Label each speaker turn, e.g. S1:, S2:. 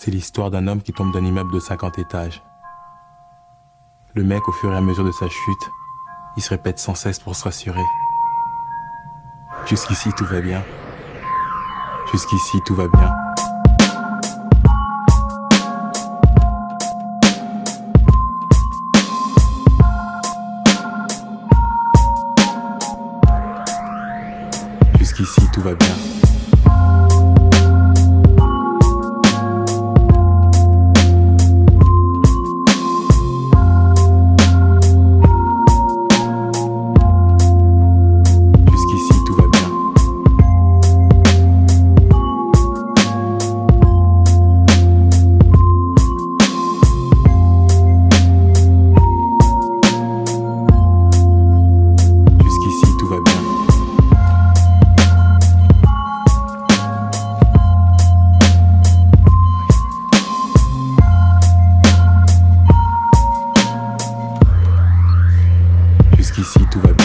S1: C'est l'histoire d'un homme qui tombe d'un immeuble de 50 étages. Le mec, au fur et à mesure de sa chute, il se répète sans cesse pour se rassurer. Jusqu'ici, tout va bien. Jusqu'ici, tout va bien. Jusqu'ici, tout va bien. Ici, tout va bien.